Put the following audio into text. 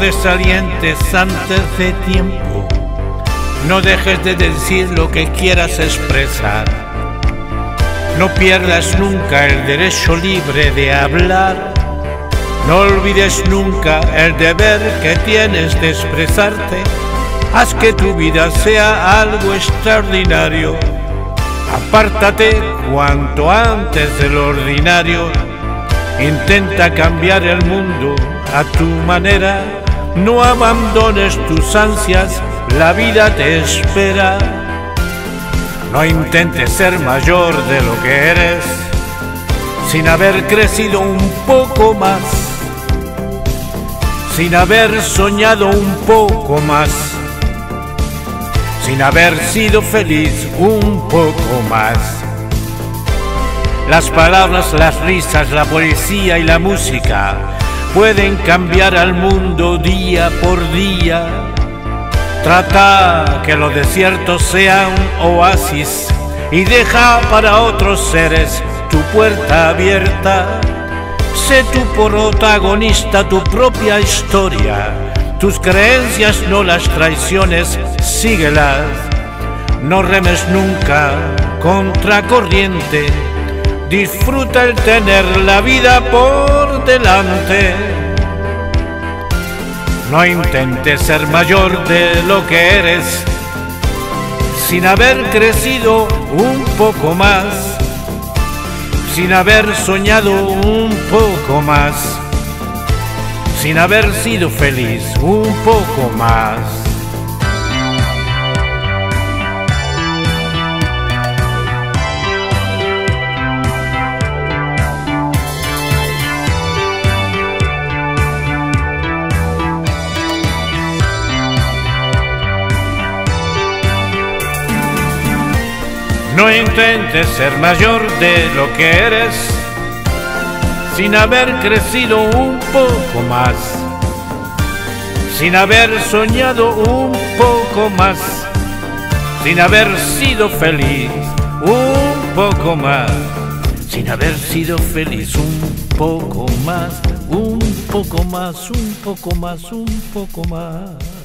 Desalientes antes de tiempo. No dejes de decir lo que quieras expresar. No pierdas nunca el derecho libre de hablar. No olvides nunca el deber que tienes de expresarte. Haz que tu vida sea algo extraordinario. Apártate cuanto antes del ordinario. Intenta cambiar el mundo a tu manera. No abandones tus ansias, la vida te espera. No intentes ser mayor de lo que eres sin haber crecido un poco más, sin haber soñado un poco más, sin haber sido feliz un poco más. Las palabras, las risas, la poesía y la música pueden cambiar al mundo día por día Trata que los desiertos sean oasis y deja para otros seres tu puerta abierta. Sé tu protagonista, tu propia historia. Tus creencias no las traiciones, síguelas. No remes nunca contra corriente. Disfruta el tener la vida por delante. No intentes ser mayor de lo que eres sin haber crecido un poco más, sin haber soñado un poco más, sin haber sido feliz un poco más. No intentes ser mayor de lo que eres sin haber crecido un poco más, sin haber soñado un poco más, sin haber sido feliz un poco más, sin haber sido feliz un poco más, un poco más, un poco más, un poco más.